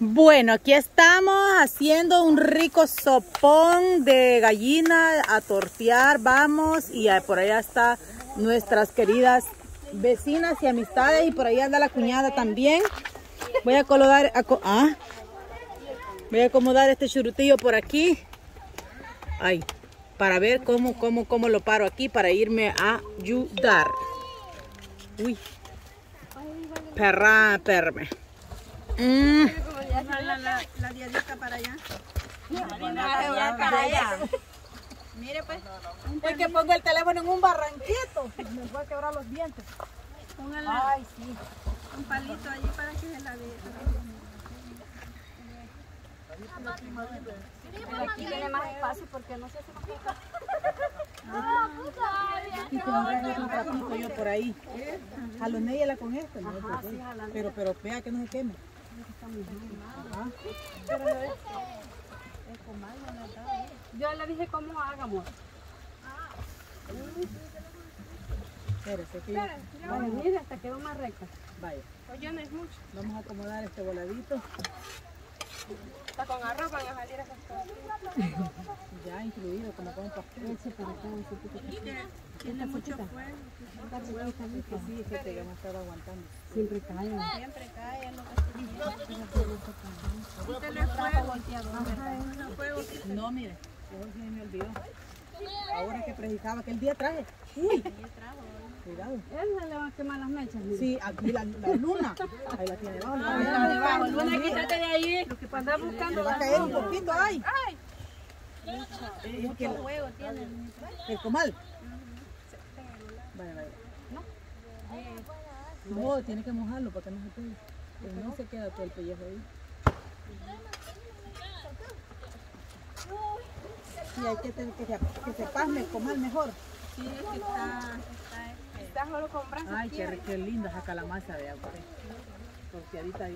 Bueno, aquí estamos haciendo un rico sopón de gallina a tortear, vamos, y por allá está nuestras queridas vecinas y amistades y por ahí anda la cuñada también. Voy a acomodar, ah, voy a acomodar este churutillo por aquí. Ay, para ver cómo, cómo, cómo lo paro aquí para irme a ayudar. Uy. Perra, perme. Mm. La, diadita para allá. Mire pues. Es que pongo el teléfono en un barranquito. Me voy a quebrar los dientes. Póngala. Ay, sí. Un palito allí para que se la vea. aquí tiene más espacio porque no se pica. Y con un ratito yo por ahí. Jalonella con esto. ¿no? pero, pero vea que no se queme. Yo le dije cómo haga, amor. Espérese, que Vaya, mira, hasta quedó más recta. Vaya. Oye, no es mucho. Vamos a acomodar este voladito. Está con arroz, van a salir esas cosas. ya incluido, como con pastel. para acá, Tiene mucho fuego. Sí, es que te a estar aguantando. Siempre cae. Siempre cae. Quítale fuego. No, mire, eso sí me olvidó. Ahora que precisaba que el día traje. Uy. Cuidado. Él se le va a quemar las mechas. Sí, aquí la, la luna. Ahí la tiene abajo. Ah, debajo. Luna, quítate de ahí. Lo que pasa buscando. Va a caer un poquito, ay. Ay. Mucho fuego tiene. El comal. Vaya, vaya. No. No, tiene que mojarlo para que no se pegue. Que no se queda todo el pellejo ahí. Sí, hay que, tener que, se, que se pasme el comal mejor. Sí, es que está, está, está solo con brazos. Ay, qué, qué linda esa calabaza de agua. Torteadita,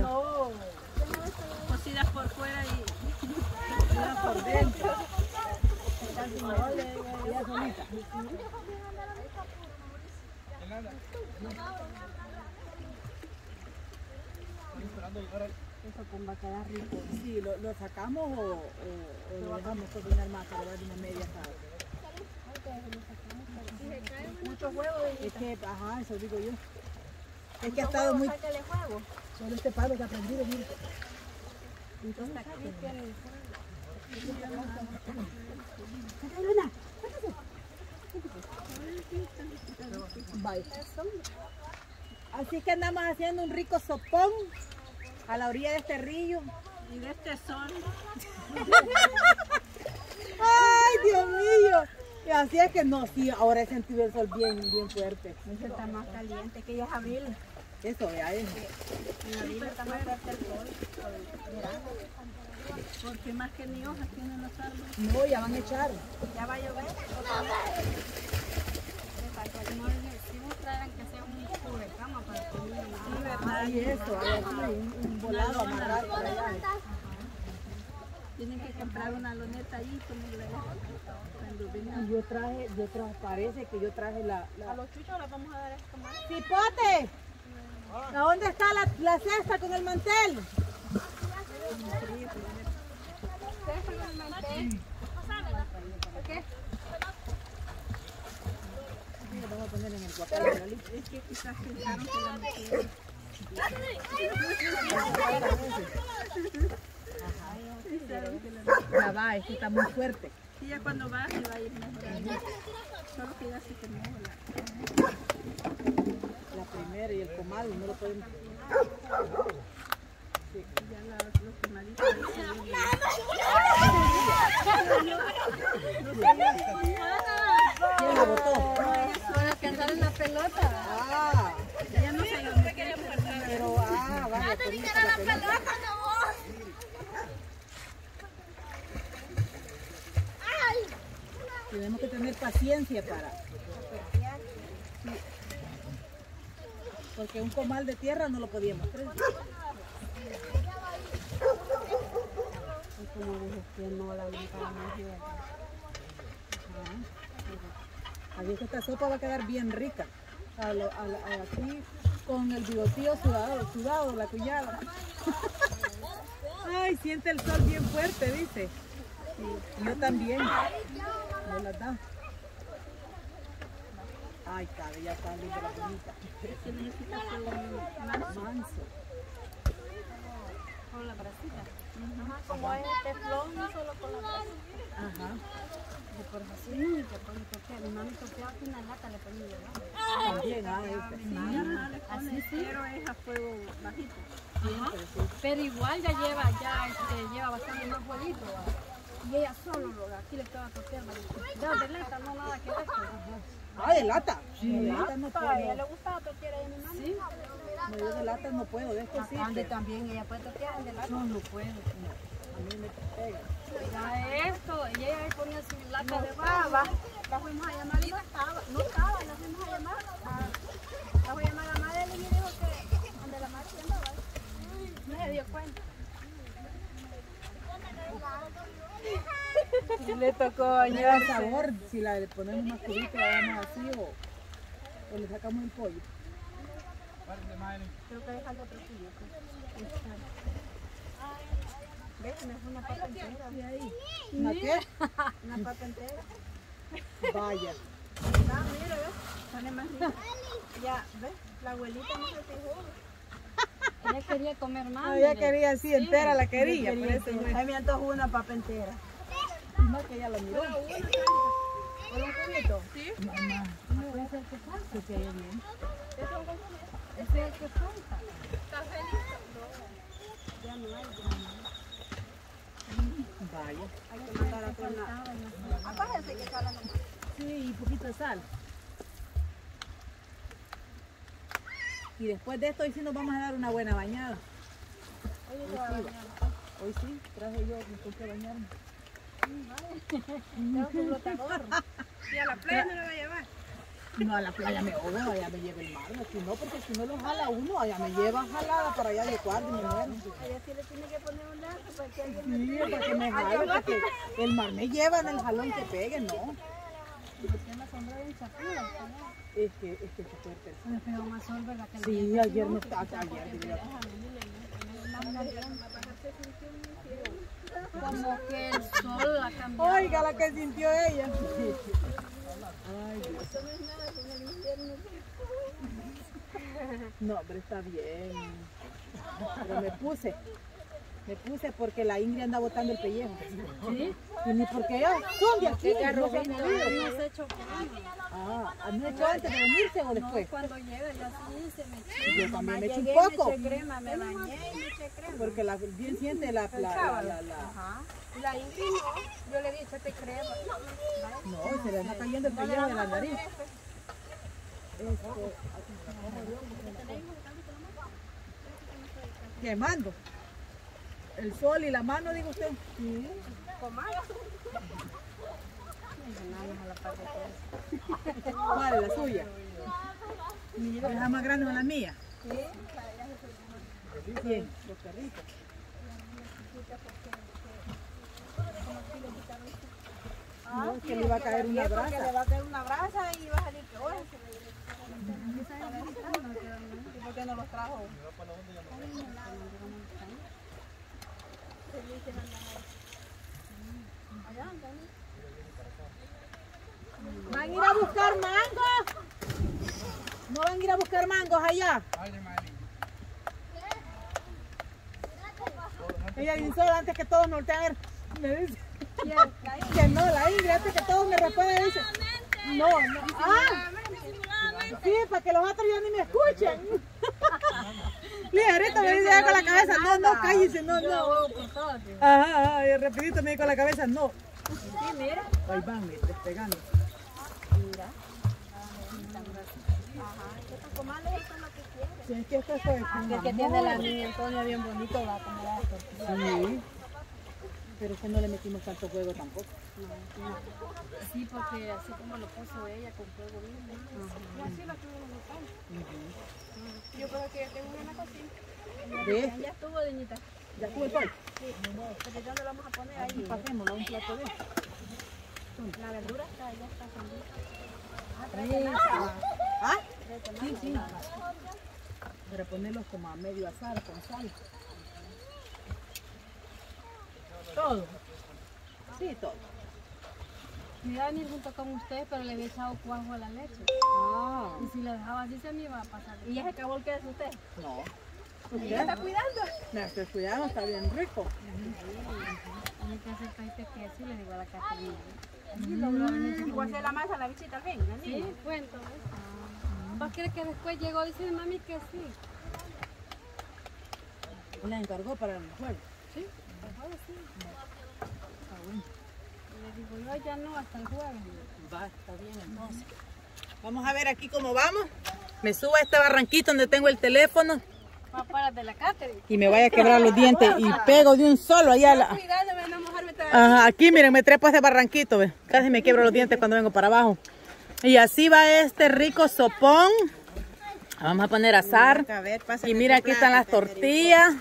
no, cocidas por fuera y cocidas por dentro. Ella solita. Eso con va a quedar rico. Sí, ¿lo, lo sacamos o, o, o lo dejamos cocinar más dar una media tarde? Mucho huevo. Es que, ajá, eso digo yo. Es que ha estado muy... huevo. Solo este palo que ha aprendido, mire. Entonces aquí tiene el. Luna, Bye. Así que andamos haciendo un rico sopón a la orilla de este río. Y de este sol. ¡Ay, Dios mío! Y así es que no, sí, ahora he sentido el sol bien, bien fuerte. Ese está más caliente que ya es abril. Eso, vea eso. En abril está más fuerte el sol. Porque más que ni hojas tienen los árboles. No, ya van a echar. Ya va a llover. Si nos traeran que sea un cubrecama para que no Sí, verdad. Y eso, un, un volado amarrado para allá. Tienen que comprar una loneta ahí como. Yo traje, yo traje, parece que yo traje la... la... A los chuchos les vamos a dar esto más. ¡Cipote! ¿A dónde está la, la cesta con el mantel? ¿Cesta con el mantel? ¿Qué? Vamos a poner en el guacamole. Es que quizás pensaron que la. Ya va, es que está muy fuerte. Sí, ya cuando va se va a ir mejorando. Solo que ya se quemó la... La primera y el comal no lo pueden... Sí, ya la, los quemaditos. ¿Quién la paciencia para... Sí. Porque un comal de tierra no lo podíamos traer. Es como dije que no la. Así que esta sopa va a quedar bien rica. a lo- a la- a aquí con el bigotillo sudado, sudado, la cuñada. Ay, siente el sol bien fuerte, dice. Yo también. Me las da. Ay, cabe, ya está linda la bonita. ¿Qué necesitas un Manso. con la bracita? Ajá, como es teflón, solo con la bracita. Ajá. De por así nunca pone toquear. Mi mami toquea aquí una lata le ponía ¿verdad? También, ah, este. Así sí. Pero es a fuego bajito. Pero igual ya lleva, ya este, lleva bastante más fueguito. ¿va? Y ella solo lo, aquí le estaba toqueando. No, de lata, no nada que ver. Ah, de lata. No, de lata no A ella puedo. le gustaba toquear ahí mamá. Sí, No, yo de lata no puedo, de esto sí. Ande también, ella puede toquear de lata. No, no puedo. A mí me pega. Ya esto, y ella ponía su lata de estaba. barba. La fuimos a llamar y no estaba, no estaba, la fuimos a llamar. La voy a llamar a la madre y me dijo que donde la madre se andaba. No se dio cuenta. Le tocó Mira el sabor, si la le ponemos más cubito, la damos así o, o le sacamos el pollo. Creo que deja el otro tuyo. ¿Ves? Fue una papa entera. ¿Una qué? Una papa entera. Vaya. Ah, mira, ¿ves? Sale más rico. Ya, ¿ves? La abuelita no se fijó. Ella quería comer más. No, ella quería así, entera la quería. Ella por eso quería. me- Ay, me antojó una papa entera. No, que ella lo miró. ¿Por un cubito? Mamá, No, ese es el que falta. que oye bien. Ese es el que falta. No hay. ya no hay. Vaya. Hay que mandar a tornar. Apájense que salen Sí, y poquito de sal. Y después de esto, hoy sí nos vamos a dar una buena bañada. Hoy sí, hoy sí, traje yo, me compré bañarme. Flotador. Y a la playa no le va a llevar. No, a la playa me ahogo, allá me lleva el mar, si no, porque si no lo jala uno, allá me lleva jalada para allá de cuarto y me muero. Ella sí le tiene que poner un lazo para que alguien Sí, para que me jale, porque el mar me lleva en el jalón que pegue, ¿no? Es que, es que es fuerte. Me pegó más sol, ¿verdad? Que Sí, ayer estaba, ayer. Como que el sol la cambió. Oiga la que sintió ella. Ay. No, pero está bien. Pero me puse. Me puse porque la Ingrid anda botando el pellejo. ¿Sí? Y ni porque ella son de aquí. Que no se no echó crema. Ah, ¿han hecho antes de venirse o No, después? cuando llega ya sí se me eché. Yo también me eché un poco. Me eché crema, me bañé y me eché crema. Porque la, bien siente la, la, la, la, la- Ajá. La Ingrid no. Yo le dije, échate crema. No, se le está cayendo el pellejo de la nariz. Este, Quemando. El sol y la mano, digo usted. Atrás. ¿Cuál es la suya? ¿Es la más grande o la mía? Bien, los perritos. No, es que le iba a caer una Porque le brasa. va a caer una brasa y va a salir peor. ¿Y por qué no los trajo? ¿Van a ir a buscar mangos? ¿No van a ir a buscar mangos allá? Ella dice antes que todos me voltean. Me dice que no, la Ingrid, antes que todos me responden. No, no. Ah, sí, para que los otros ya ni me escuchen. Ligerito me dice ya con la cabeza, no, no, cállese, no, no. Ajá, ajá, y rapidito me dice con la cabeza, no. Sí, mira. Ahí van, mira, despegando. Sí, es que esto es El que tiene la niña bien bonito va a comer. Sí, pero es que no le metimos tanto fuego tampoco. Sí, porque así como lo puso ella con fuego mismo. Y así lo tuvo en el. Yo creo que yo tengo una cocina. ¿Ves? Ya estuvo, doñita. Ya estuvo el sol. Pero ¿dónde lo vamos a poner Ahí pasémoslo a un plato de La verdura está, ya está sandita. ¿Ah? Sí, sí. Para ponerlos como a medio asar con sal. Todo. Sí, todo. Me iba a venir junto con usted, pero le había echado cuajo a la leche. Ah. Y si lo dejaba así se me iba a pasar. ¿Y ya se acabó el queso usted? No. ¿Y ya está cuidando? Me estoy cuidando, está bien rico. Hay que hacer paiste queso y le digo a la Caterina. ¿Y voy a hacer la masa, la bichita al fin? la Sí, fue entonces. ¿Vos crees que después llegó? Dice mami que sí. La encargó para el jueves. Sí, dejó de sí. Y le digo yo ya no, hasta el jueves. Va, está bien entonces. Vamos a ver aquí cómo vamos. Me subo a este barranquito donde tengo el teléfono de la y me vaya a quebrar los dientes y pego de un solo allá. a la- Cuidado, ven a mojarme toda Ajá, aquí miren, me trepo a este barranquito. Casi me quiebro los dientes cuando vengo para abajo. Y así va este rico sopón. Vamos a poner azar. A ver, Y mira, aquí están las tortillas.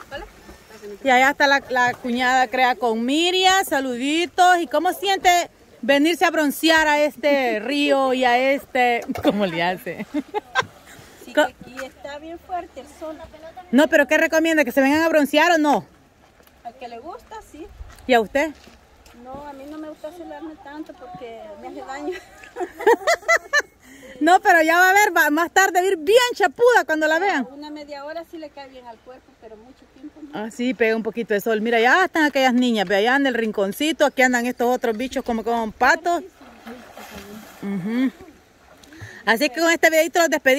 Y allá está la, la cuñada crea con Miriam. Saluditos. ¿Y cómo siente venirse a broncear a este río y a este... ¿Cómo le hace? Sí, que aquí está bien fuerte el sol. No, pero ¿qué recomienda? ¿Que se vengan a broncear o no? Al que le gusta, sí. ¿Y a usted? No, a mí no me gusta acelerarme tanto porque me hace daño. No, pero ya va a ver, va- más tarde va a ir bien chapuda cuando la vean. Una media hora sí le cae bien al cuerpo, pero mucho tiempo. Ah, sí, pega un poquito de sol. Mira, ya están aquellas niñas, ve allá en el rinconcito, aquí andan estos otros bichos como con patos. Ujú. Así que con este videito los despedimos.